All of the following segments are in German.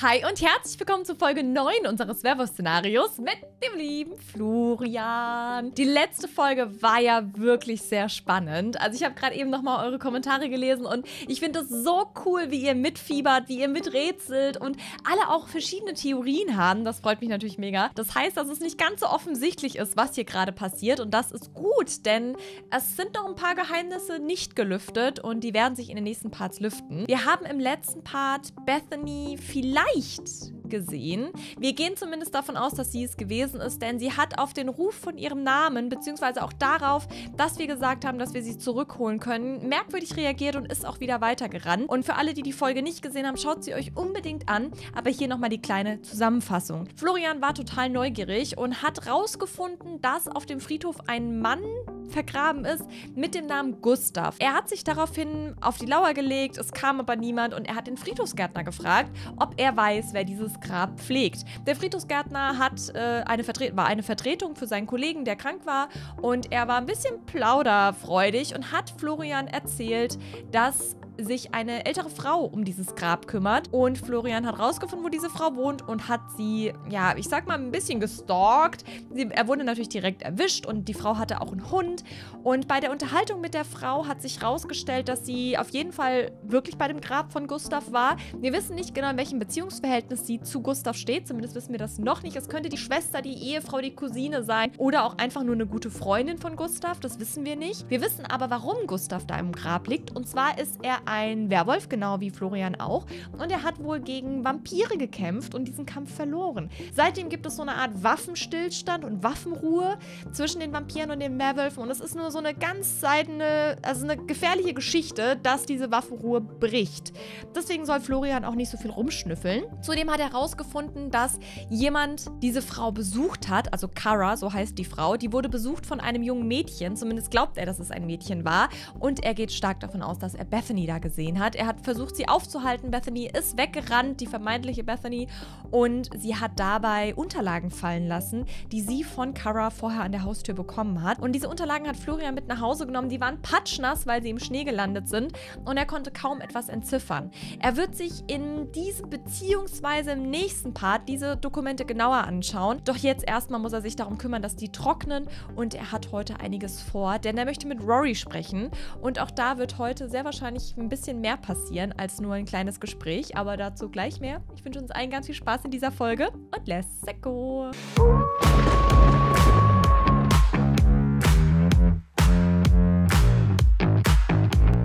Hi und herzlich willkommen zu Folge 9 unseres Werwolf-Szenarios mit dem lieben Florian. Die letzte Folge war ja wirklich sehr spannend. Also ich habe gerade eben nochmal eure Kommentare gelesen und ich finde es so cool, wie ihr mitfiebert, wie ihr miträtselt und alle auch verschiedene Theorien haben. Das freut mich natürlich mega. Das heißt, dass es nicht ganz so offensichtlich ist, was hier gerade passiert und das ist gut, denn es sind noch ein paar Geheimnisse nicht gelüftet und die werden sich in den nächsten Parts lüften. Wir haben im letzten Part Bethany vielleicht vielleicht gesehen. Wir gehen zumindest davon aus, dass sie es gewesen ist, denn sie hat auf den Ruf von ihrem Namen, beziehungsweise auch darauf, dass wir gesagt haben, dass wir sie zurückholen können, merkwürdig reagiert und ist auch wieder weitergerannt. Und für alle, die die Folge nicht gesehen haben, schaut sie euch unbedingt an. Aber hier nochmal die kleine Zusammenfassung. Florian war total neugierig und hat rausgefunden, dass auf dem Friedhof ein Mann vergraben ist mit dem Namen Gustav. Er hat sich daraufhin auf die Lauer gelegt, es kam aber niemand und er hat den Friedhofsgärtner gefragt, ob er weiß, wer dieses Grab pflegt. Der Friedhofsgärtner hat, äh, eine war eine Vertretung für seinen Kollegen, der krank war und er war ein bisschen plauderfreudig und hat Florian erzählt, dass sich eine ältere Frau um dieses Grab kümmert. Und Florian hat rausgefunden, wo diese Frau wohnt und hat sie, ja, ich sag mal, ein bisschen gestalkt. Sie, er wurde natürlich direkt erwischt und die Frau hatte auch einen Hund. Und bei der Unterhaltung mit der Frau hat sich rausgestellt, dass sie auf jeden Fall wirklich bei dem Grab von Gustav war. Wir wissen nicht genau, in welchem Beziehungsverhältnis sie zu Gustav steht. Zumindest wissen wir das noch nicht. Es könnte die Schwester, die Ehefrau, die Cousine sein oder auch einfach nur eine gute Freundin von Gustav. Das wissen wir nicht. Wir wissen aber, warum Gustav da im Grab liegt. Und zwar ist er ein Werwolf, genau wie Florian auch. Und er hat wohl gegen Vampire gekämpft und diesen Kampf verloren. Seitdem gibt es so eine Art Waffenstillstand und Waffenruhe zwischen den Vampiren und den Werwölfen. Und es ist nur so eine ganz seidene, also eine gefährliche Geschichte, dass diese Waffenruhe bricht. Deswegen soll Florian auch nicht so viel rumschnüffeln. Zudem hat er herausgefunden, dass jemand diese Frau besucht hat, also Kara, so heißt die Frau. Die wurde besucht von einem jungen Mädchen. Zumindest glaubt er, dass es ein Mädchen war. Und er geht stark davon aus, dass er Bethany da gesehen hat. Er hat versucht, sie aufzuhalten. Bethany ist weggerannt, die vermeintliche Bethany. Und sie hat dabei Unterlagen fallen lassen, die sie von Kara vorher an der Haustür bekommen hat. Und diese Unterlagen hat Florian mit nach Hause genommen. Die waren patschnass, weil sie im Schnee gelandet sind. Und er konnte kaum etwas entziffern. Er wird sich in diesem beziehungsweise im nächsten Part diese Dokumente genauer anschauen. Doch jetzt erstmal muss er sich darum kümmern, dass die trocknen. Und er hat heute einiges vor, denn er möchte mit Rory sprechen. Und auch da wird heute sehr wahrscheinlich ein bisschen mehr passieren als nur ein kleines Gespräch, aber dazu gleich mehr. Ich wünsche uns allen ganz viel Spaß in dieser Folge und let's go!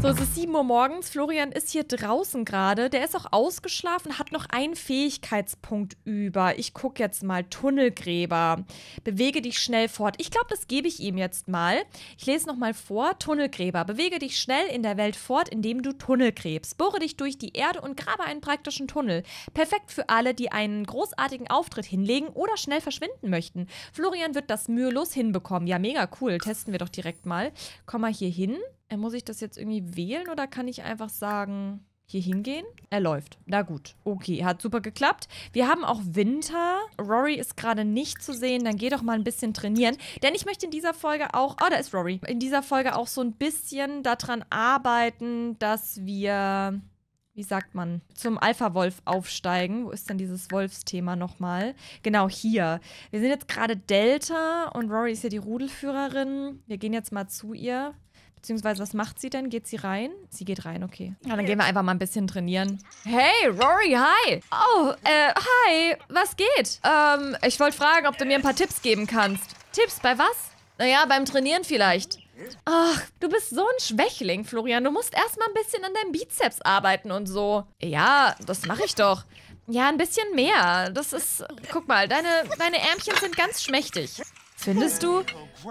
So, es ist 7 Uhr morgens. Florian ist hier draußen gerade. Der ist auch ausgeschlafen, hat noch einen Fähigkeitspunkt über. Ich gucke jetzt mal. Tunnelgräber. Bewege dich schnell fort. Ich glaube, das gebe ich ihm jetzt mal. Ich lese nochmal vor. Tunnelgräber. Bewege dich schnell in der Welt fort, indem du Tunnel gräbst. Bohre dich durch die Erde und grabe einen praktischen Tunnel. Perfekt für alle, die einen großartigen Auftritt hinlegen oder schnell verschwinden möchten. Florian wird das mühelos hinbekommen. Ja, mega cool. Testen wir doch direkt mal. Komm mal hier hin. Äh, muss ich das jetzt irgendwie wählen oder kann ich einfach sagen, hier hingehen? Er läuft. Na gut. Okay, hat super geklappt. Wir haben auch Winter. Rory ist gerade nicht zu sehen. Dann geh doch mal ein bisschen trainieren. Denn ich möchte in dieser Folge auch... Oh, da ist Rory. In dieser Folge auch so ein bisschen daran arbeiten, dass wir... Wie sagt man? Zum Alpha-Wolf aufsteigen. Wo ist denn dieses Wolfsthema nochmal? Genau, hier. Wir sind jetzt gerade Delta und Rory ist ja die Rudelführerin. Wir gehen jetzt mal zu ihr. Beziehungsweise, was macht sie denn? Geht sie rein? Sie geht rein, okay. Ja, dann gehen wir einfach mal ein bisschen trainieren. Hey, Rory, hi. Oh, äh, hi. Was geht? Ähm, ich wollte fragen, ob du mir ein paar Tipps geben kannst. Tipps bei was? Naja, beim Trainieren vielleicht. Ach, du bist so ein Schwächling, Florian. Du musst erstmal ein bisschen an deinem Bizeps arbeiten und so. Ja, das mache ich doch. Ja, ein bisschen mehr. Das ist. Guck mal, deine, deine Ärmchen sind ganz schmächtig. Findest du?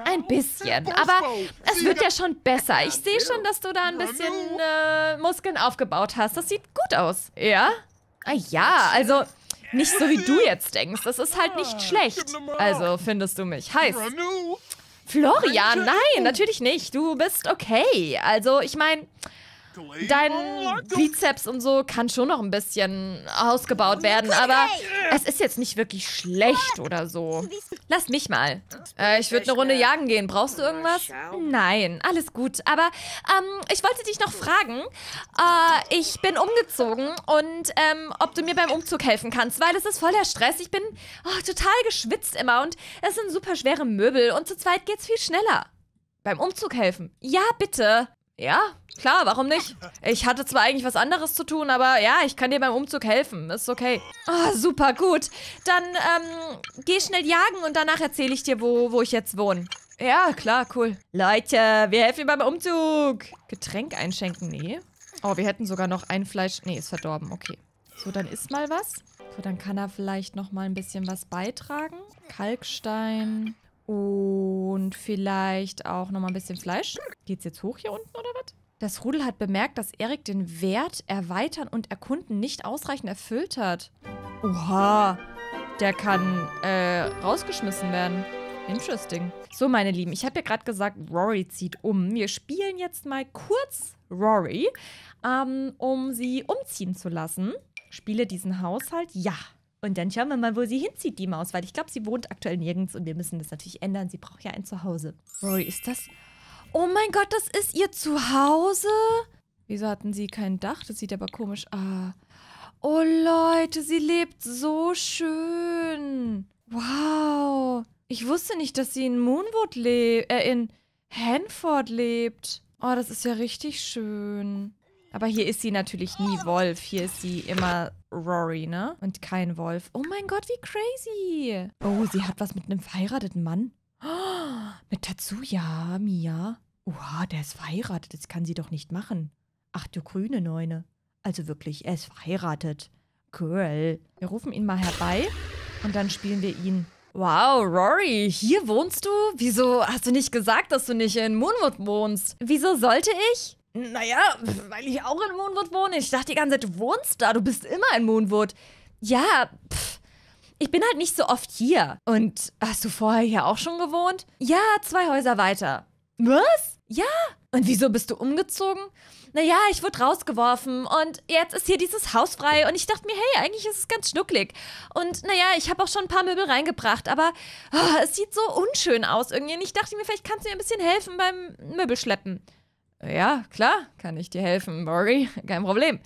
Ein bisschen. Aber es wird ja schon besser. Ich sehe schon, dass du da ein bisschen äh, Muskeln aufgebaut hast. Das sieht gut aus. Ja? Ah ja, also nicht so wie du jetzt denkst. Das ist halt nicht schlecht. Also findest du mich heiß. Florian, nein, natürlich nicht. Du bist okay. Also ich meine, dein Bizeps und so kann schon noch ein bisschen ausgebaut werden, aber es ist jetzt nicht wirklich schlecht oder so. Lass mich mal. Äh, ich würde eine Runde jagen gehen. Brauchst du irgendwas? Nein, alles gut. Aber ähm, ich wollte dich noch fragen. Äh, ich bin umgezogen und ähm, ob du mir beim Umzug helfen kannst, weil es ist voll der Stress. Ich bin oh, total geschwitzt immer und es sind super schwere Möbel und zu zweit geht's viel schneller. Beim Umzug helfen? Ja, bitte. Ja, klar, warum nicht? Ich hatte zwar eigentlich was anderes zu tun, aber ja, ich kann dir beim Umzug helfen. Ist okay. Ah, super, gut. Dann, ähm, geh schnell jagen und danach erzähle ich dir, wo, wo ich jetzt wohne. Ja, klar, cool. Leute, wir helfen beim Umzug. Getränk einschenken? Nee. Oh, wir hätten sogar noch ein Fleisch. Nee, ist verdorben. Okay. So, dann isst mal was. So, dann kann er vielleicht noch mal ein bisschen was beitragen. Kalkstein. Und vielleicht auch noch mal ein bisschen Fleisch. Geht's jetzt hoch hier unten oder was? Das Rudel hat bemerkt, dass Erik den Wert erweitern und erkunden nicht ausreichend erfüllt hat. Oha. Der kann äh, rausgeschmissen werden. Interesting. So, meine Lieben, ich habe ja gerade gesagt, Rory zieht um. Wir spielen jetzt mal kurz Rory, ähm, um sie umziehen zu lassen. Spiele diesen Haushalt? Ja. Und dann schauen wir mal, wo sie hinzieht, die Maus. Weil ich glaube, sie wohnt aktuell nirgends und wir müssen das natürlich ändern. Sie braucht ja ein Zuhause. Rory, ist das... Oh mein Gott, das ist ihr Zuhause? Wieso hatten sie kein Dach? Das sieht aber komisch... Ah. Oh Leute, sie lebt so schön. Wow. Ich wusste nicht, dass sie in Moonwood lebt, äh, in Hanford lebt. Oh, das ist ja richtig schön. Aber hier ist sie natürlich nie Wolf. Hier ist sie immer Rory, ne? Und kein Wolf. Oh mein Gott, wie crazy. Oh, sie hat was mit einem verheirateten Mann. Mit Tatsuya, Mia. Oha, der ist verheiratet. Das kann sie doch nicht machen. Ach du grüne Neune. Also wirklich, er ist verheiratet. Cool. Wir rufen ihn mal herbei und dann spielen wir ihn. Wow, Rory, hier wohnst du? Wieso hast du nicht gesagt, dass du nicht in Moonwood wohnst? Wieso sollte ich? Naja, weil ich auch in Moonwood wohne. Ich dachte die ganze Zeit, du wohnst da, du bist immer in Moonwood. Ja, pff, ich bin halt nicht so oft hier. Und hast du vorher hier auch schon gewohnt? Ja, zwei Häuser weiter. Was? Ja. Und wieso bist du umgezogen? Naja, ich wurde rausgeworfen und jetzt ist hier dieses Haus frei und ich dachte mir, hey, eigentlich ist es ganz schnucklig. Und naja, ich habe auch schon ein paar Möbel reingebracht, aber oh, es sieht so unschön aus irgendwie. Und ich dachte mir, vielleicht kannst du mir ein bisschen helfen beim Möbelschleppen. Ja, klar, kann ich dir helfen, Rory. Kein Problem.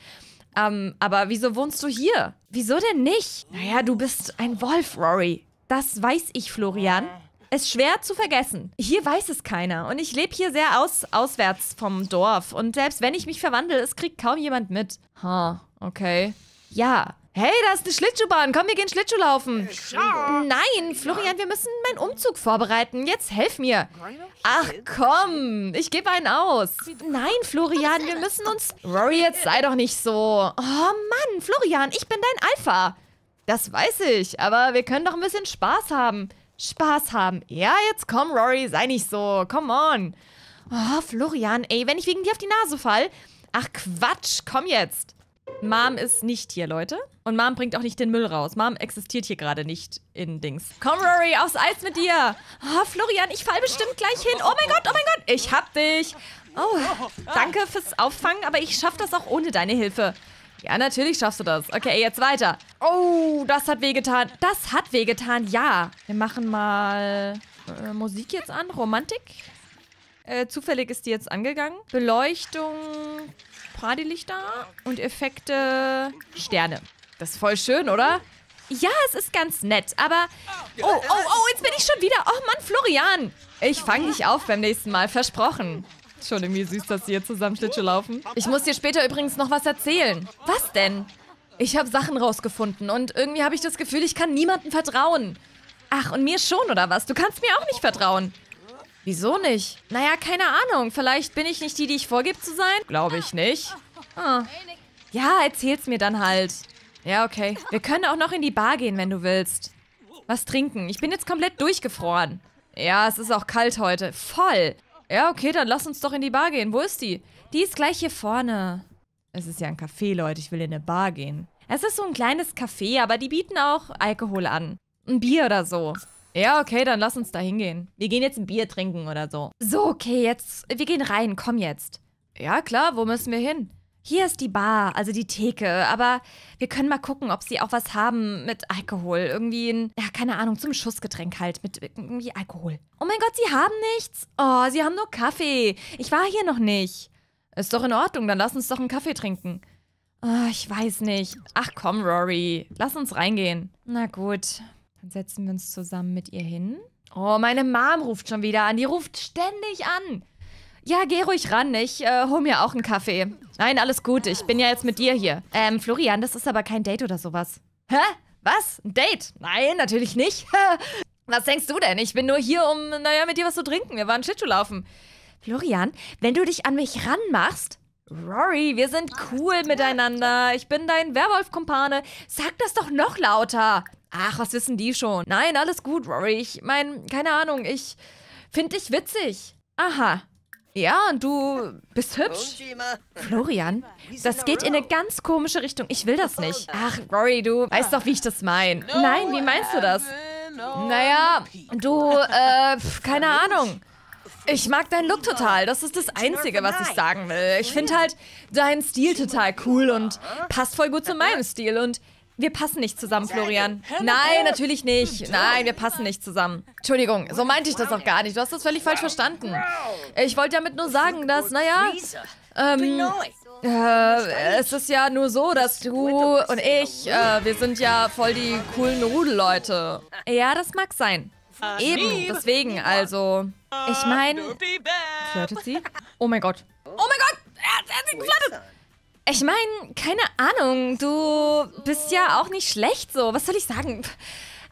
Ähm, aber wieso wohnst du hier? Wieso denn nicht? Naja, du bist ein Wolf, Rory. Das weiß ich, Florian. Ist schwer zu vergessen. Hier weiß es keiner. Und ich lebe hier sehr aus, auswärts vom Dorf. Und selbst wenn ich mich verwandle, es kriegt kaum jemand mit. Ha, huh, okay. Ja, Hey, da ist eine Schlittschuhbahn. Komm, wir gehen Schlittschuh laufen. Nein, Florian, wir müssen meinen Umzug vorbereiten. Jetzt helf mir. Ach komm, ich gebe einen aus. Nein, Florian, wir müssen uns... Rory, jetzt sei doch nicht so. Oh Mann, Florian, ich bin dein Alpha. Das weiß ich, aber wir können doch ein bisschen Spaß haben. Spaß haben. Ja, jetzt komm, Rory, sei nicht so. Come on. Oh, Florian, ey, wenn ich wegen dir auf die Nase fall... Ach Quatsch, komm jetzt. Mom ist nicht hier, Leute. Und Mom bringt auch nicht den Müll raus. Mom existiert hier gerade nicht in Dings. Komm, Rory, aufs Eis mit dir. Oh, Florian, ich fall bestimmt gleich hin. Oh mein Gott, oh mein Gott, ich hab dich. Oh, danke fürs Auffangen, aber ich schaff das auch ohne deine Hilfe. Ja, natürlich schaffst du das. Okay, jetzt weiter. Oh, das hat wehgetan. Das hat wehgetan, ja. Wir machen mal äh, Musik jetzt an. Romantik. Äh, zufällig ist die jetzt angegangen. Beleuchtung, Partylichter und Effekte Sterne. Das ist voll schön, oder? Ja, es ist ganz nett, aber... Oh, oh, oh, jetzt bin ich schon wieder... Oh Mann, Florian! Ich fange dich auf beim nächsten Mal, versprochen. Schon irgendwie süß, dass sie hier zusammen Schlittschuh laufen. Ich muss dir später übrigens noch was erzählen. Was denn? Ich habe Sachen rausgefunden und irgendwie habe ich das Gefühl, ich kann niemandem vertrauen. Ach, und mir schon, oder was? Du kannst mir auch nicht vertrauen. Wieso nicht? Naja, keine Ahnung. Vielleicht bin ich nicht die, die ich vorgebe zu sein? Glaube ich nicht. Ah. Ja, erzähl's mir dann halt. Ja, okay. Wir können auch noch in die Bar gehen, wenn du willst. Was trinken? Ich bin jetzt komplett durchgefroren. Ja, es ist auch kalt heute. Voll. Ja, okay, dann lass uns doch in die Bar gehen. Wo ist die? Die ist gleich hier vorne. Es ist ja ein Café, Leute. Ich will in eine Bar gehen. Es ist so ein kleines Café, aber die bieten auch Alkohol an. Ein Bier oder so. Ja, okay, dann lass uns da hingehen. Wir gehen jetzt ein Bier trinken oder so. So, okay, jetzt. Wir gehen rein. Komm jetzt. Ja, klar, wo müssen wir hin? Hier ist die Bar, also die Theke, aber wir können mal gucken, ob sie auch was haben mit Alkohol. Irgendwie ein, ja, keine Ahnung, zum Schussgetränk halt, mit irgendwie Alkohol. Oh mein Gott, sie haben nichts? Oh, sie haben nur Kaffee. Ich war hier noch nicht. Ist doch in Ordnung, dann lass uns doch einen Kaffee trinken. Oh, ich weiß nicht. Ach komm, Rory, lass uns reingehen. Na gut, dann setzen wir uns zusammen mit ihr hin. Oh, meine Mom ruft schon wieder an. Die ruft ständig an. Ja, geh ruhig ran. Ich äh, hol mir auch einen Kaffee. Nein, alles gut. Ich bin ja jetzt mit dir hier. Ähm, Florian, das ist aber kein Date oder sowas. Hä? Was? Ein Date? Nein, natürlich nicht. was denkst du denn? Ich bin nur hier, um, naja, mit dir was zu trinken. Wir waren Schlittschuh laufen. Florian, wenn du dich an mich ranmachst. Rory, wir sind cool miteinander. Ich bin dein Werwolf-Kumpane. Sag das doch noch lauter. Ach, was wissen die schon? Nein, alles gut, Rory. Ich meine, keine Ahnung, ich finde dich witzig. Aha, ja, und du bist hübsch. Florian, das geht in eine ganz komische Richtung. Ich will das nicht. Ach, Rory, du weißt doch, wie ich das meine. Nein, wie meinst du das? Naja, du, äh, keine Ahnung. Ich mag deinen Look total. Das ist das Einzige, was ich sagen will. Ich finde halt deinen Stil total cool und passt voll gut zu meinem Stil. Und wir passen nicht zusammen, Florian. Nein, natürlich nicht. Nein, wir passen nicht zusammen. Entschuldigung, so meinte ich das auch gar nicht. Du hast das völlig falsch verstanden. Ich wollte damit nur sagen, dass, naja, ähm, äh, es ist ja nur so, dass du und ich, äh, wir sind ja voll die coolen Rudelleute. Ja, das mag sein. Eben, deswegen, also. Ich meine. Flirtet sie? Oh mein Gott. Oh mein Gott! Er, er hat sie geflirtet! Ich meine, keine Ahnung, du bist ja auch nicht schlecht so. Was soll ich sagen?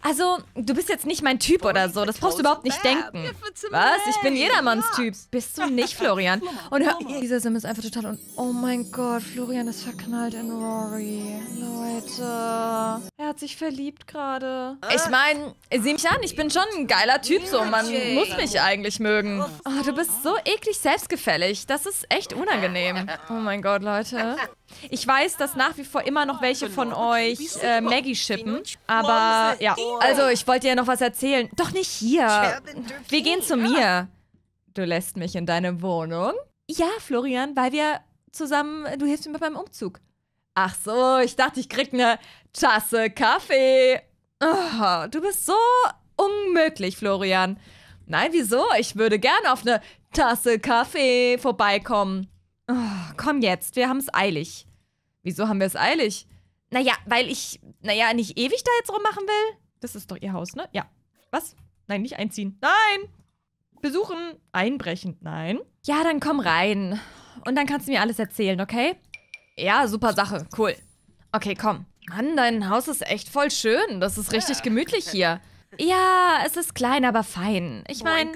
Also, du bist jetzt nicht mein Typ oder so. Das brauchst du überhaupt nicht denken. Was? Ich bin jedermanns Typ. Bist du nicht, Florian? Und hör, dieser Sim ist einfach total und Oh mein Gott, Florian ist verknallt in Rory. Leute. Er hat sich verliebt gerade. Ich meine, sieh mich an, ich bin schon ein geiler Typ so. Man muss mich eigentlich mögen. Oh, du bist so eklig selbstgefällig. Das ist echt unangenehm. Oh mein Gott, Leute. Ich weiß, dass nach wie vor immer noch welche von euch äh, Maggie shippen. Aber ja, also ich wollte dir noch was erzählen. Doch nicht hier. Wir gehen zu mir. Du lässt mich in deine Wohnung? Ja, Florian, weil wir zusammen, du hilfst mir beim Umzug. Ach so, ich dachte, ich krieg eine Tasse Kaffee. Oh, du bist so unmöglich, Florian. Nein, wieso? Ich würde gerne auf eine Tasse Kaffee vorbeikommen. Oh, komm jetzt, wir haben es eilig. Wieso haben wir es eilig? Naja, weil ich, naja, nicht ewig da jetzt rummachen will. Das ist doch ihr Haus, ne? Ja. Was? Nein, nicht einziehen. Nein! Besuchen, einbrechen. Nein. Ja, dann komm rein. Und dann kannst du mir alles erzählen, okay? Ja, super Sache. Cool. Okay, komm. Mann, dein Haus ist echt voll schön. Das ist richtig gemütlich hier. Ja, es ist klein, aber fein. Ich meine,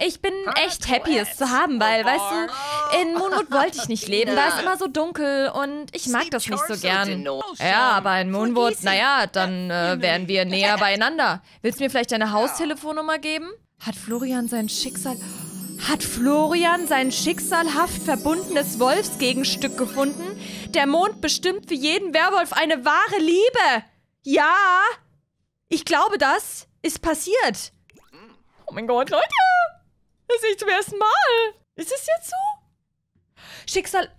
ich bin echt happy, es zu haben, weil, weißt du, in Moonwood wollte ich nicht leben. Da ist immer so dunkel und ich mag das nicht so gern. Ja, aber in Moonwood, naja, dann äh, wären wir näher beieinander. Willst du mir vielleicht deine Haustelefonnummer geben? Hat Florian sein Schicksal... Hat Florian sein schicksalhaft verbundenes Wolfsgegenstück gefunden? Der Mond bestimmt für jeden Werwolf eine wahre Liebe. Ja! Ich glaube, das ist passiert. Oh mein Gott, Leute! Das sehe ich zum ersten Mal. Ist es jetzt so? Schicksal.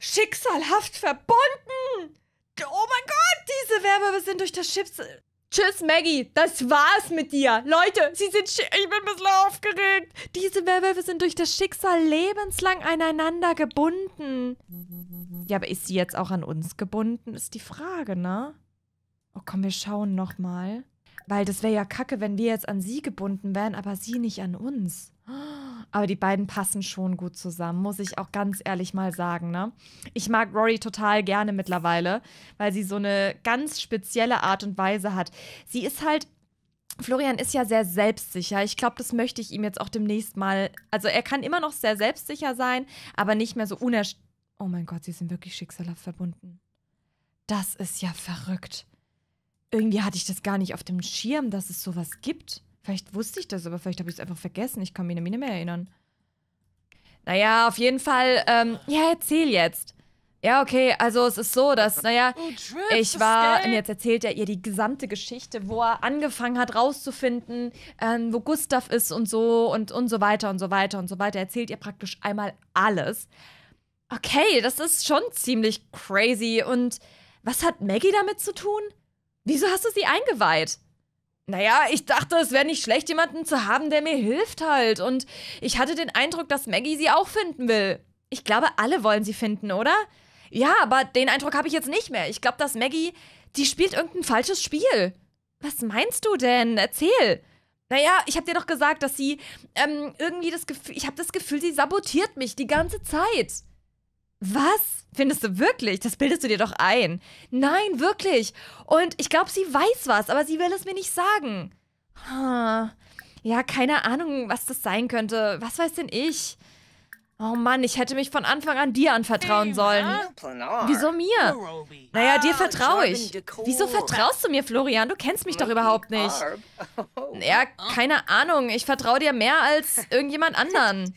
Schicksalhaft verbunden! Oh mein Gott, diese Werbe sind durch das Schicksal. Tschüss, Maggie. Das war's mit dir. Leute, sie sind. Ich bin ein bisschen aufgeregt. Diese Werwölfe sind durch das Schicksal lebenslang aneinander gebunden. Ja, aber ist sie jetzt auch an uns gebunden, ist die Frage, ne? Oh komm, wir schauen nochmal. Weil das wäre ja kacke, wenn wir jetzt an sie gebunden wären, aber sie nicht an uns. Aber die beiden passen schon gut zusammen, muss ich auch ganz ehrlich mal sagen, ne? Ich mag Rory total gerne mittlerweile, weil sie so eine ganz spezielle Art und Weise hat. Sie ist halt Florian ist ja sehr selbstsicher. Ich glaube, das möchte ich ihm jetzt auch demnächst mal. Also, er kann immer noch sehr selbstsicher sein, aber nicht mehr so unerst. Oh mein Gott, sie sind wirklich schicksalhaft verbunden. Das ist ja verrückt irgendwie hatte ich das gar nicht auf dem Schirm, dass es sowas gibt. Vielleicht wusste ich das, aber vielleicht habe ich es einfach vergessen. Ich kann mich nicht mehr erinnern. Naja, auf jeden Fall, ähm, ja, erzähl jetzt. Ja, okay, also es ist so, dass, naja, ich war, und jetzt erzählt er ihr die gesamte Geschichte, wo er angefangen hat rauszufinden, ähm, wo Gustav ist und so und, und so weiter und so weiter und so weiter. Er erzählt ihr praktisch einmal alles. Okay, das ist schon ziemlich crazy. Und was hat Maggie damit zu tun? Wieso hast du sie eingeweiht? Naja, ich dachte, es wäre nicht schlecht, jemanden zu haben, der mir hilft halt. Und ich hatte den Eindruck, dass Maggie sie auch finden will. Ich glaube, alle wollen sie finden, oder? Ja, aber den Eindruck habe ich jetzt nicht mehr. Ich glaube, dass Maggie, die spielt irgendein falsches Spiel. Was meinst du denn? Erzähl. Naja, ich habe dir doch gesagt, dass sie ähm, irgendwie das Gefühl, ich habe das Gefühl, sie sabotiert mich die ganze Zeit. Was? Findest du wirklich? Das bildest du dir doch ein. Nein, wirklich. Und ich glaube, sie weiß was, aber sie will es mir nicht sagen. Ja, keine Ahnung, was das sein könnte. Was weiß denn ich? Oh Mann, ich hätte mich von Anfang an dir anvertrauen sollen. Wieso mir? Naja, dir vertraue ich. Wieso vertraust du mir, Florian? Du kennst mich doch überhaupt nicht. Ja, keine Ahnung. Ich vertraue dir mehr als irgendjemand anderen.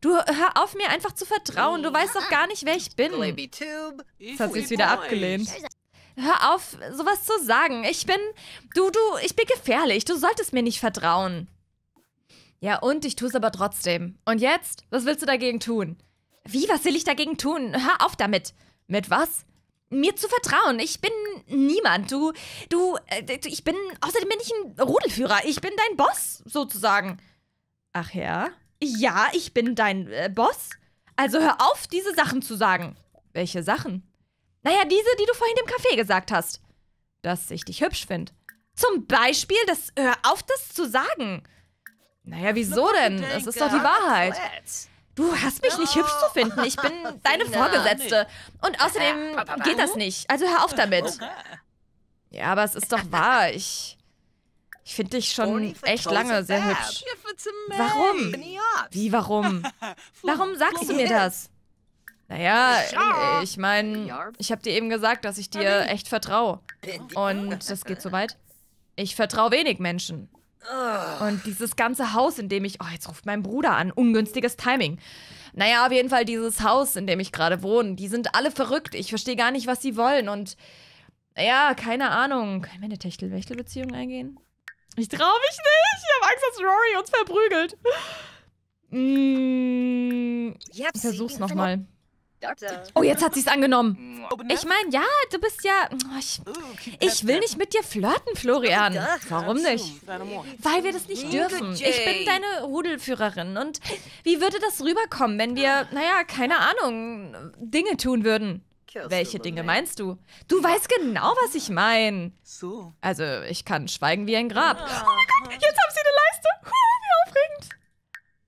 Du, hör auf, mir einfach zu vertrauen. Du weißt doch gar nicht, wer ich bin. Jetzt hat sie es wieder abgelehnt. Hör auf, sowas zu sagen. Ich bin. Du, du, ich bin gefährlich. Du solltest mir nicht vertrauen. Ja, und ich tue es aber trotzdem. Und jetzt? Was willst du dagegen tun? Wie, was will ich dagegen tun? Hör auf damit. Mit was? Mir zu vertrauen. Ich bin niemand. Du, du, äh, ich bin, außerdem bin ich ein Rudelführer. Ich bin dein Boss, sozusagen. Ach ja? Ja, ich bin dein äh, Boss. Also hör auf, diese Sachen zu sagen. Welche Sachen? Naja, diese, die du vorhin im Café gesagt hast. Dass ich dich hübsch finde. Zum Beispiel, das, hör auf, das zu sagen. Naja, wieso denn? Es ist doch die Wahrheit. Du hast mich nicht hübsch zu finden. Ich bin deine Vorgesetzte. Und außerdem geht das nicht. Also hör auf damit. Ja, aber es ist doch wahr. Ich ich finde dich schon echt lange sehr hübsch. Warum? Wie, warum? Warum sagst du mir das? Naja, ich meine, ich habe dir eben gesagt, dass ich dir echt vertraue. Und das geht so weit. Ich vertraue wenig Menschen. Und dieses ganze Haus, in dem ich... Oh, jetzt ruft mein Bruder an. Ungünstiges Timing. Naja, auf jeden Fall dieses Haus, in dem ich gerade wohne. Die sind alle verrückt. Ich verstehe gar nicht, was sie wollen. Und... Ja, keine Ahnung. Können wir eine Techtel-Wächtel-Beziehung eingehen? Ich traue mich nicht. Ich habe Angst, dass Rory uns verprügelt. Mm, ich versuch's nochmal. Oh, jetzt hat sie's angenommen. Ich meine, ja, du bist ja... Oh, ich, ich will nicht mit dir flirten, Florian. Warum nicht? Weil wir das nicht dürfen. Ich bin deine Rudelführerin. Und wie würde das rüberkommen, wenn wir, naja, keine Ahnung, Dinge tun würden? Welche Dinge meinst du? Du weißt genau, was ich meine. So. Also, ich kann schweigen wie ein Grab. Oh mein Gott, jetzt haben sie eine Leiste. Huh, wie aufregend.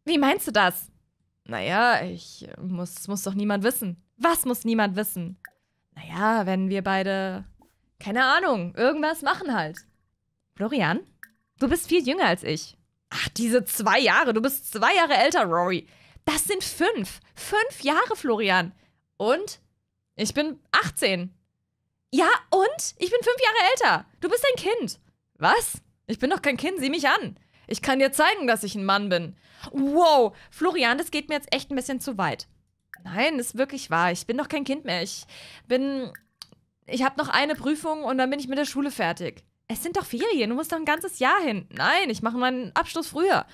Wie meinst du das? Naja, ich muss, muss doch niemand wissen. Was muss niemand wissen? Naja, wenn wir beide, keine Ahnung, irgendwas machen halt. Florian, du bist viel jünger als ich. Ach, diese zwei Jahre. Du bist zwei Jahre älter, Rory. Das sind fünf. Fünf Jahre, Florian. Und ich bin 18. Ja, und? Ich bin fünf Jahre älter. Du bist ein Kind. Was? Ich bin doch kein Kind, sieh mich an. Ich kann dir zeigen, dass ich ein Mann bin. Wow, Florian, das geht mir jetzt echt ein bisschen zu weit. Nein, ist wirklich wahr. Ich bin doch kein Kind mehr. Ich bin. Ich habe noch eine Prüfung und dann bin ich mit der Schule fertig. Es sind doch Ferien, du musst doch ein ganzes Jahr hin. Nein, ich mache meinen Abschluss früher.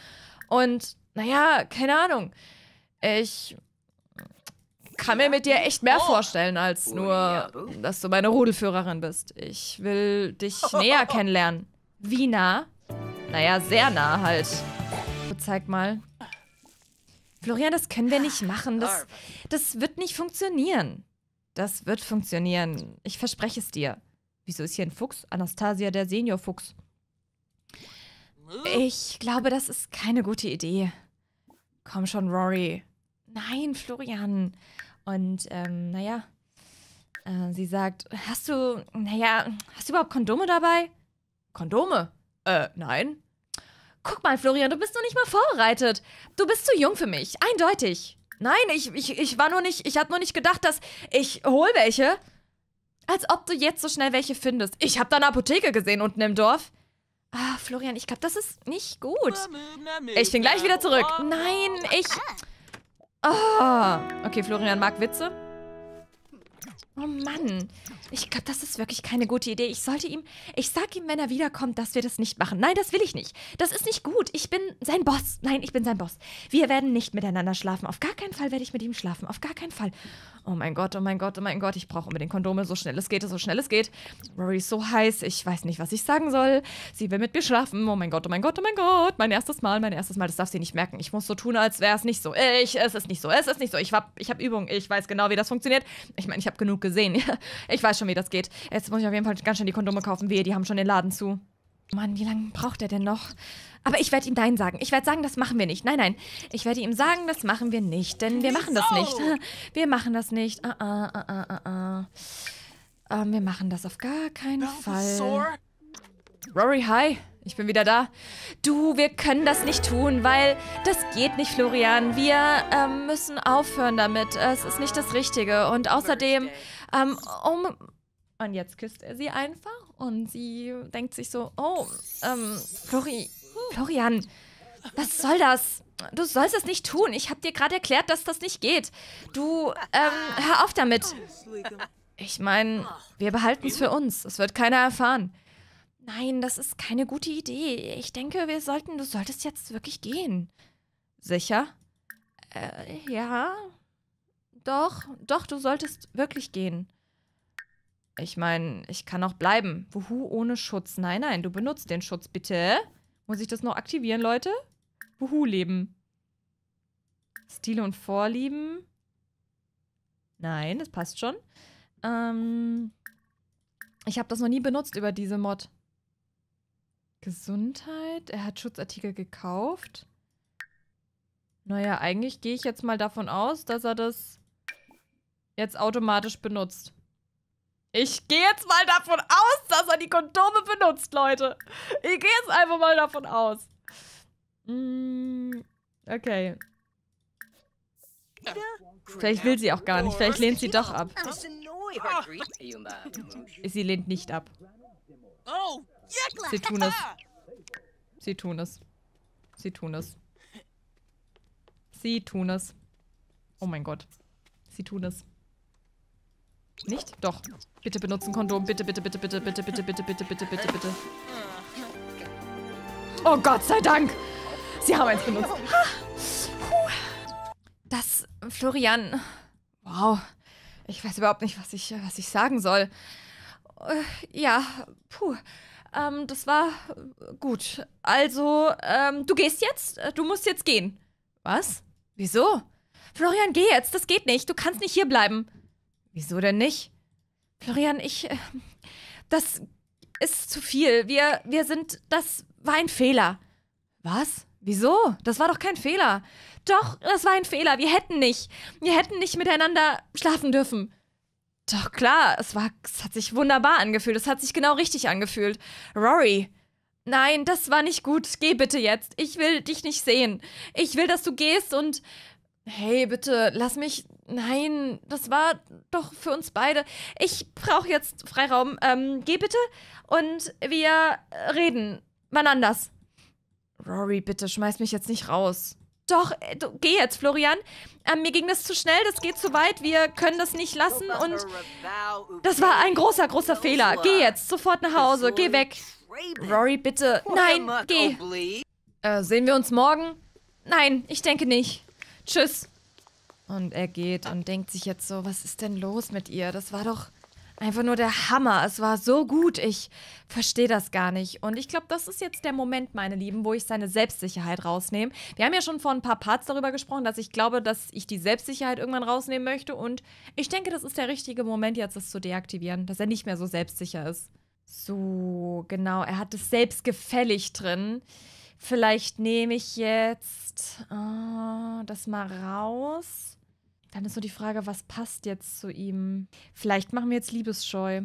Und, naja, keine Ahnung. Ich kann mir mit dir echt mehr vorstellen, als nur, dass du meine Rudelführerin bist. Ich will dich näher kennenlernen. Wie nah? Naja, sehr nah halt. So, zeig mal. Florian, das können wir nicht machen. Das, das wird nicht funktionieren. Das wird funktionieren. Ich verspreche es dir. Wieso ist hier ein Fuchs? Anastasia, der Seniorfuchs. Ich glaube, das ist keine gute Idee. Komm schon, Rory. Nein, Florian. Und ähm, naja, äh, sie sagt, hast du, naja, hast du überhaupt Kondome dabei? Kondome? Äh, nein. Guck mal, Florian, du bist noch nicht mal vorbereitet. Du bist zu jung für mich, eindeutig. Nein, ich, ich, ich war nur nicht, ich hab nur nicht gedacht, dass ich hol welche. Als ob du jetzt so schnell welche findest. Ich hab da eine Apotheke gesehen unten im Dorf. Ah, Florian, ich glaube, das ist nicht gut. Ich bin gleich wieder zurück. Nein, ich... Oh. Okay, Florian mag Witze. Oh Mann, ich glaube, das ist wirklich keine gute Idee. Ich sollte ihm, ich sag ihm, wenn er wiederkommt, dass wir das nicht machen. Nein, das will ich nicht. Das ist nicht gut. Ich bin sein Boss. Nein, ich bin sein Boss. Wir werden nicht miteinander schlafen. Auf gar keinen Fall werde ich mit ihm schlafen. Auf gar keinen Fall. Oh mein Gott, oh mein Gott, oh mein Gott. Ich brauche unbedingt Kondome, so schnell es geht, so schnell es geht. Rory ist so heiß. Ich weiß nicht, was ich sagen soll. Sie will mit mir schlafen. Oh mein Gott, oh mein Gott, oh mein Gott. Mein erstes Mal, mein erstes Mal. Das darf sie nicht merken. Ich muss so tun, als wäre es nicht so. Ich, es ist nicht so. Es ist nicht so. Ich habe ich hab Übung. Ich weiß genau, wie das funktioniert. Ich meine, ich habe genug gesehen. Ich weiß schon, wie das geht. Jetzt muss ich auf jeden Fall ganz schön die Kondome kaufen. Wehe, die haben schon den Laden zu. Mann, wie lange braucht er denn noch? Aber ich werde ihm Nein sagen. Ich werde sagen, das machen wir nicht. Nein, nein. Ich werde ihm sagen, das machen wir nicht. Denn wir machen das nicht. Wir machen das nicht. Uh, uh, uh, uh, uh. Um, wir machen das auf gar keinen Fall. Rory, hi. Ich bin wieder da. Du, wir können das nicht tun, weil das geht nicht, Florian. Wir ähm, müssen aufhören damit. Es ist nicht das Richtige. Und außerdem, ähm, um. Und jetzt küsst er sie einfach und sie denkt sich so, oh, ähm, Flori, Florian, was soll das? Du sollst es nicht tun. Ich habe dir gerade erklärt, dass das nicht geht. Du, ähm, hör auf damit. Ich meine, wir behalten es für uns. Es wird keiner erfahren. Nein, das ist keine gute Idee. Ich denke, wir sollten, du solltest jetzt wirklich gehen. Sicher? Äh, ja. Doch, doch, du solltest wirklich gehen. Ich meine, ich kann auch bleiben. Wuhu, ohne Schutz. Nein, nein, du benutzt den Schutz, bitte. Muss ich das noch aktivieren, Leute? Wuhu, leben. Stile und Vorlieben. Nein, das passt schon. Ähm, ich habe das noch nie benutzt über diese Mod. Gesundheit. Er hat Schutzartikel gekauft. Naja, eigentlich gehe ich jetzt mal davon aus, dass er das jetzt automatisch benutzt. Ich gehe jetzt mal davon aus, dass er die Kondome benutzt, Leute. Ich gehe jetzt einfach mal davon aus. Mm, okay. Vielleicht will sie auch gar nicht. Vielleicht lehnt sie doch ab. Sie lehnt nicht ab. Sie tun es. Sie tun es. Sie tun es. Sie tun es. Oh mein Gott. Sie tun es. Nicht? Doch. Bitte benutzen Kondom. Bitte, bitte, bitte, bitte, bitte, bitte, bitte, bitte, bitte, bitte, bitte. Oh Gott sei Dank! Sie haben eins benutzt. Das, Florian. Wow. Ich weiß überhaupt nicht, was ich, was ich sagen soll. Ja, puh. Ähm, das war gut. Also, ähm, du gehst jetzt? Du musst jetzt gehen. Was? Wieso? Florian, geh jetzt. Das geht nicht. Du kannst nicht hier bleiben. Wieso denn nicht? Florian, ich. Äh, das ist zu viel. Wir, wir sind. Das war ein Fehler. Was? Wieso? Das war doch kein Fehler. Doch, das war ein Fehler. Wir hätten nicht. Wir hätten nicht miteinander schlafen dürfen. Doch klar, es war. Es hat sich wunderbar angefühlt. Es hat sich genau richtig angefühlt. Rory. Nein, das war nicht gut. Geh bitte jetzt. Ich will dich nicht sehen. Ich will, dass du gehst und. Hey, bitte, lass mich Nein, das war doch für uns beide. Ich brauche jetzt Freiraum. Ähm, geh bitte und wir reden. Wann anders. Rory, bitte, schmeiß mich jetzt nicht raus. Doch, äh, du, geh jetzt, Florian. Ähm, mir ging das zu schnell, das geht zu weit. Wir können das nicht lassen und das war ein großer, großer Fehler. Geh jetzt, sofort nach Hause. Geh weg. Rory, bitte. Nein, geh. Äh, sehen wir uns morgen? Nein, ich denke nicht. Tschüss. Und er geht und denkt sich jetzt so, was ist denn los mit ihr? Das war doch einfach nur der Hammer. Es war so gut. Ich verstehe das gar nicht. Und ich glaube, das ist jetzt der Moment, meine Lieben, wo ich seine Selbstsicherheit rausnehme. Wir haben ja schon vor ein paar Parts darüber gesprochen, dass ich glaube, dass ich die Selbstsicherheit irgendwann rausnehmen möchte. Und ich denke, das ist der richtige Moment, jetzt das zu deaktivieren, dass er nicht mehr so selbstsicher ist. So, genau. Er hat es selbstgefällig drin. Vielleicht nehme ich jetzt oh, das mal raus. Dann ist so die Frage, was passt jetzt zu ihm? Vielleicht machen wir jetzt Liebesscheu.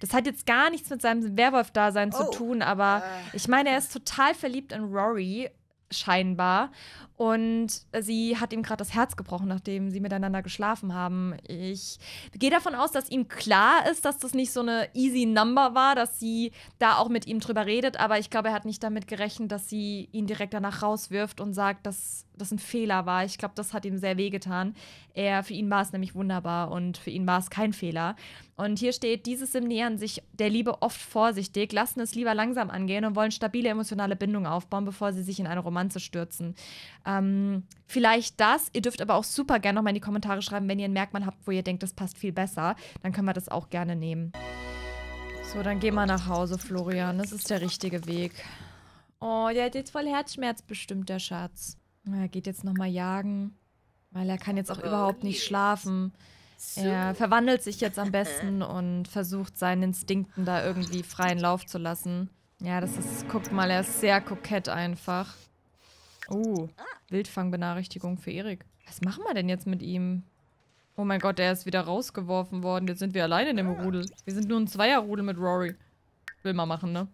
Das hat jetzt gar nichts mit seinem Werwolf-Dasein oh, zu tun, aber uh. ich meine, er ist total verliebt in Rory. Scheinbar. Und sie hat ihm gerade das Herz gebrochen, nachdem sie miteinander geschlafen haben. Ich gehe davon aus, dass ihm klar ist, dass das nicht so eine easy Number war, dass sie da auch mit ihm drüber redet. Aber ich glaube, er hat nicht damit gerechnet, dass sie ihn direkt danach rauswirft und sagt, dass das ein Fehler war. Ich glaube, das hat ihm sehr wehgetan. Er, für ihn war es nämlich wunderbar und für ihn war es kein Fehler. Und hier steht, diese Sim nähern sich der Liebe oft vorsichtig, lassen es lieber langsam angehen und wollen stabile emotionale Bindungen aufbauen, bevor sie sich in eine Romanze stürzen. Ähm, vielleicht das. Ihr dürft aber auch super gerne nochmal in die Kommentare schreiben, wenn ihr ein Merkmal habt, wo ihr denkt, das passt viel besser. Dann können wir das auch gerne nehmen. So, dann geh mal nach Hause, Florian. Das ist der richtige Weg. Oh, der hat jetzt voll Herzschmerz bestimmt, der Schatz. Er geht jetzt nochmal jagen, weil er kann jetzt auch überhaupt nicht schlafen. Er verwandelt sich jetzt am besten und versucht seinen Instinkten da irgendwie freien Lauf zu lassen. Ja, das ist, guckt mal, er ist sehr kokett einfach. Oh, Wildfangbenachrichtigung für Erik. Was machen wir denn jetzt mit ihm? Oh mein Gott, der ist wieder rausgeworfen worden. Jetzt sind wir alleine in dem Rudel. Wir sind nur ein Zweierrudel mit Rory. Will man machen, ne?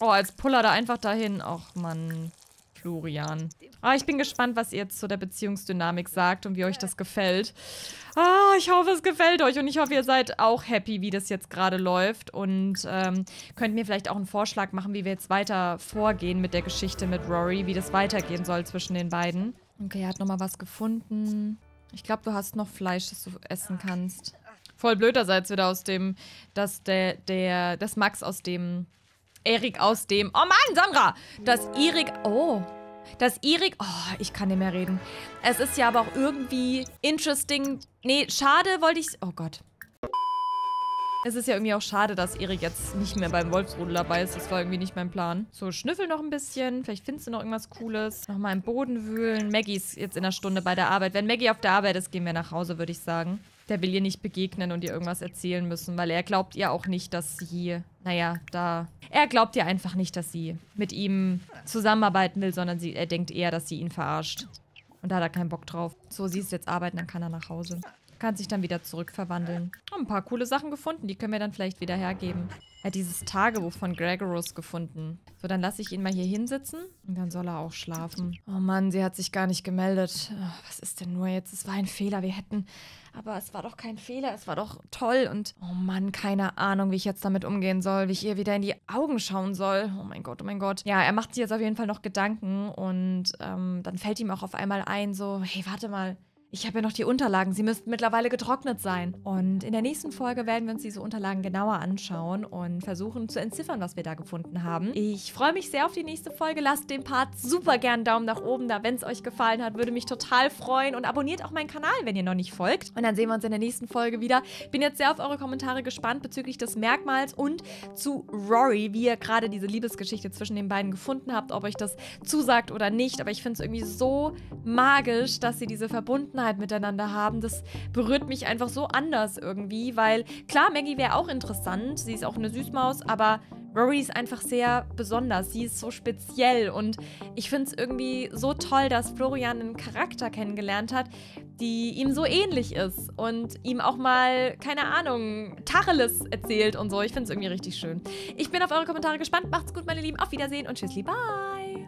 Oh, als Puller da einfach dahin. Och, Mann. Florian. Ah, ich bin gespannt, was ihr zu der Beziehungsdynamik sagt und wie euch das gefällt. Ah, ich hoffe, es gefällt euch und ich hoffe, ihr seid auch happy, wie das jetzt gerade läuft und ähm, könnt mir vielleicht auch einen Vorschlag machen, wie wir jetzt weiter vorgehen mit der Geschichte mit Rory, wie das weitergehen soll zwischen den beiden. Okay, er hat nochmal was gefunden. Ich glaube, du hast noch Fleisch, das du essen kannst. Voll blöderseits wieder aus dem, dass der, der, das Max aus dem Erik aus dem... Oh Mann, Sandra! Dass Erik... Oh. Dass Erik... Oh, ich kann nicht mehr reden. Es ist ja aber auch irgendwie interesting... Nee, schade wollte ich... Oh Gott. Es ist ja irgendwie auch schade, dass Erik jetzt nicht mehr beim Wolfsrudel dabei ist. Das war irgendwie nicht mein Plan. So, schnüffel noch ein bisschen. Vielleicht findest du noch irgendwas Cooles. Nochmal im Boden wühlen. Maggie ist jetzt in der Stunde bei der Arbeit. Wenn Maggie auf der Arbeit ist, gehen wir nach Hause, würde ich sagen. Der will ihr nicht begegnen und ihr irgendwas erzählen müssen, weil er glaubt ihr auch nicht, dass sie, naja, da... Er glaubt ihr einfach nicht, dass sie mit ihm zusammenarbeiten will, sondern sie, er denkt eher, dass sie ihn verarscht. Und da hat er keinen Bock drauf. So, sie ist jetzt arbeiten, dann kann er nach Hause. Kann sich dann wieder zurückverwandeln. Oh, ein paar coole Sachen gefunden, die können wir dann vielleicht wieder hergeben. Er hat dieses Tagebuch von Gregorus gefunden. So, dann lasse ich ihn mal hier hinsitzen und dann soll er auch schlafen. Oh Mann, sie hat sich gar nicht gemeldet. Oh, was ist denn nur jetzt? Es war ein Fehler. Wir hätten... Aber es war doch kein Fehler. Es war doch toll. Und oh Mann, keine Ahnung, wie ich jetzt damit umgehen soll. Wie ich ihr wieder in die Augen schauen soll. Oh mein Gott, oh mein Gott. Ja, er macht sich jetzt auf jeden Fall noch Gedanken. Und ähm, dann fällt ihm auch auf einmal ein, so, hey, warte mal. Ich habe ja noch die Unterlagen. Sie müssten mittlerweile getrocknet sein. Und in der nächsten Folge werden wir uns diese Unterlagen genauer anschauen und versuchen zu entziffern, was wir da gefunden haben. Ich freue mich sehr auf die nächste Folge. Lasst den Part super gern einen Daumen nach oben da, wenn es euch gefallen hat. Würde mich total freuen. Und abonniert auch meinen Kanal, wenn ihr noch nicht folgt. Und dann sehen wir uns in der nächsten Folge wieder. Bin jetzt sehr auf eure Kommentare gespannt bezüglich des Merkmals und zu Rory, wie ihr gerade diese Liebesgeschichte zwischen den beiden gefunden habt, ob euch das zusagt oder nicht. Aber ich finde es irgendwie so magisch, dass sie diese Verbundenheit Verbundenheit miteinander haben. Das berührt mich einfach so anders irgendwie, weil klar, Maggie wäre auch interessant, sie ist auch eine Süßmaus, aber Rory ist einfach sehr besonders. Sie ist so speziell und ich finde es irgendwie so toll, dass Florian einen Charakter kennengelernt hat, die ihm so ähnlich ist und ihm auch mal, keine Ahnung, Tacheles erzählt und so. Ich finde es irgendwie richtig schön. Ich bin auf eure Kommentare gespannt. Macht's gut, meine Lieben. Auf Wiedersehen und tschüssli, bye.